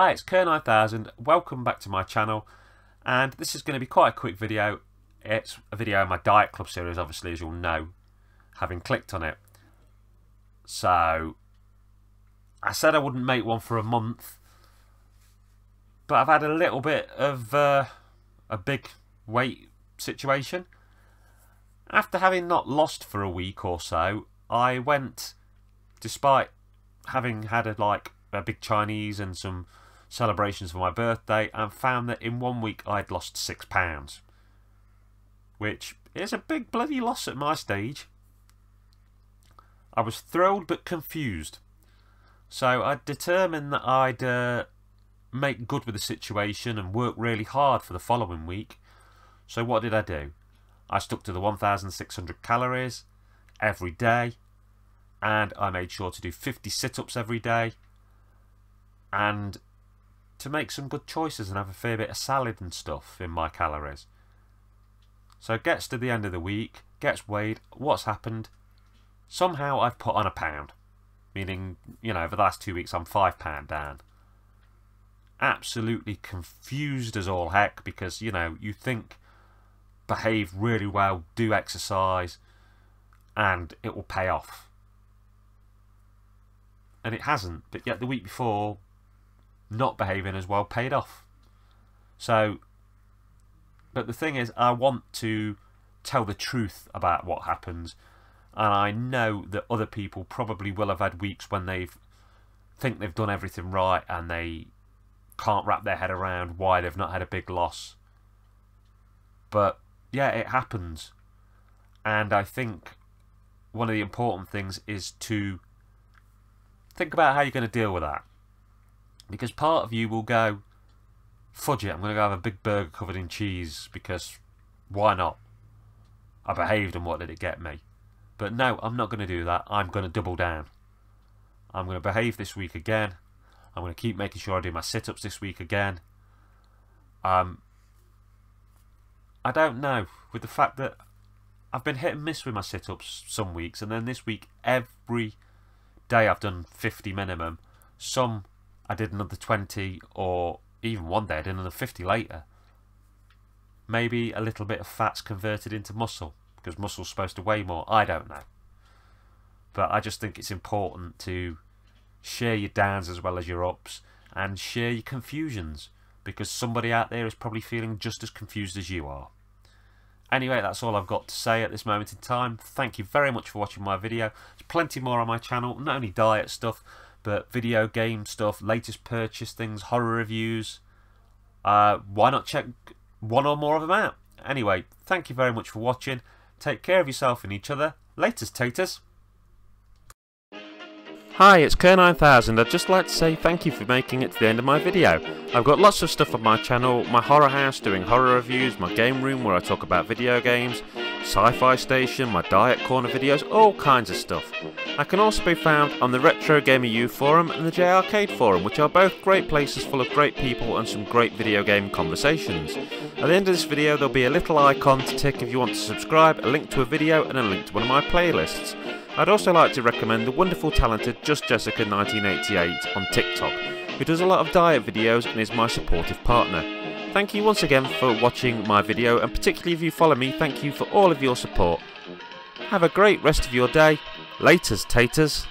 Hi, it's Kerr9000. Welcome back to my channel. And this is going to be quite a quick video. It's a video on my Diet Club series, obviously, as you'll know, having clicked on it. So, I said I wouldn't make one for a month. But I've had a little bit of uh, a big weight situation. After having not lost for a week or so, I went, despite having had a, like a big Chinese and some celebrations for my birthday and found that in one week I'd lost six pounds. Which is a big bloody loss at my stage. I was thrilled but confused. So I determined that I'd uh, make good with the situation and work really hard for the following week. So what did I do? I stuck to the 1,600 calories every day and I made sure to do 50 sit-ups every day and to make some good choices and have a fair bit of salad and stuff in my calories. So it gets to the end of the week, gets weighed, what's happened? Somehow I've put on a pound. Meaning, you know, over the last two weeks I'm five pound down. Absolutely confused as all heck because, you know, you think behave really well, do exercise, and it will pay off. And it hasn't, but yet the week before not behaving as well paid off. So, but the thing is, I want to tell the truth about what happens, and I know that other people probably will have had weeks when they've think they've done everything right and they can't wrap their head around why they've not had a big loss. But yeah, it happens. And I think one of the important things is to think about how you're going to deal with that. Because part of you will go, fudge it, I'm going to go have a big burger covered in cheese because why not? I behaved and what did it get me? But no, I'm not going to do that. I'm going to double down. I'm going to behave this week again. I'm going to keep making sure I do my sit-ups this week again. Um, I don't know. With the fact that I've been hit and miss with my sit-ups some weeks, and then this week, every day I've done 50 minimum. Some I did another 20 or even one day I did another 50 later. Maybe a little bit of fat's converted into muscle because muscle's supposed to weigh more. I don't know. But I just think it's important to share your downs as well as your ups and share your confusions because somebody out there is probably feeling just as confused as you are. Anyway, that's all I've got to say at this moment in time. Thank you very much for watching my video. There's plenty more on my channel, not only diet stuff, but video game stuff, latest purchase things, horror reviews. Uh, why not check one or more of them out? Anyway, thank you very much for watching. Take care of yourself and each other. Latest taters. Hi, it's Kerr9000. I'd just like to say thank you for making it to the end of my video. I've got lots of stuff on my channel, my horror house doing horror reviews, my game room where I talk about video games, sci-fi station, my diet corner videos, all kinds of stuff. I can also be found on the Retro Gamer U forum and the J Arcade forum, which are both great places full of great people and some great video game conversations. At the end of this video there'll be a little icon to tick if you want to subscribe, a link to a video and a link to one of my playlists. I'd also like to recommend the wonderful talented Just Jessica 1988 on TikTok, who does a lot of diet videos and is my supportive partner. Thank you once again for watching my video and particularly if you follow me, thank you for all of your support. Have a great rest of your day. Laters, taters.